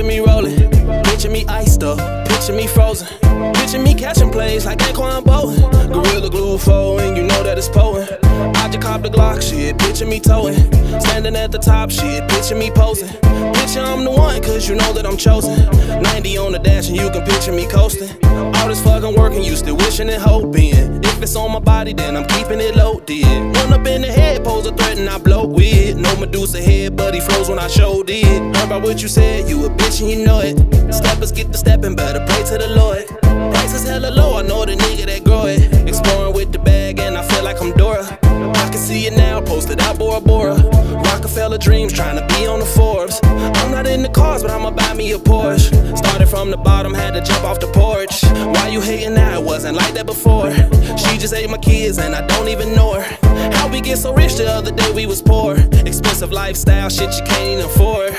me rolling, picture me iced up, picture me frozen. Picture me catching plays like Anquan Boldin. Gorilla glue foe, you know that it's potent. I just cop the Glock, shit, picture me towing. Standing at the top, shit, picture me posing. Picture I'm the one, cause you know that I'm chosen. 90 on the dash, and you can picture me coasting. All this fucking working, you still wishing and hoping. If it's on my body, then I'm keeping it loaded. Run up in the head, pose a threat, and I blow with. No Medusa head, but he froze when I showed it. Heard about what you said, you a bitch and you know it. Steppers get the stepping, better pray to the Lord. Price is hella low, I know the nigga that grow it. Exploring with the bag, and I feel like I'm Dora. I can see it now, posted out Bora Bora. Rockefeller dreams, trying to be on the Forbes. I'm not in the cars, but I'ma buy me a Porsche. Started from the bottom, had to jump off the porch. Why you hating now? It wasn't like that before. She just ate my kids, and I don't even know her. How we get so rich the other day we was poor. Expensive lifestyle, shit you can't afford.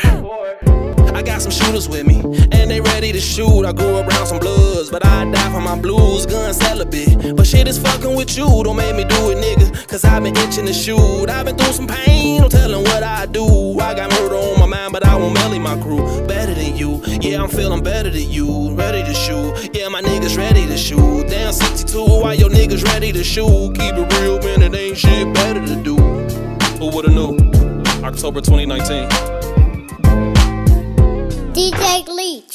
I got some shooters with me, and they ready to shoot. I grew around some bloods, but I die for my blues. Gun celibate, but shit is fucking with you. Don't make me do it, nigga, cause I've been itching to shoot. I've been through some pain, no telling what I do. I got murder on my mind, but I won't melly my crew. You, yeah, I'm feeling better than you. Ready to shoot, yeah, my niggas ready to shoot. Damn 62, why your niggas ready to shoot? Keep it real, man, it ain't shit better to do. Who would've knew? October 2019. DJ Gleech.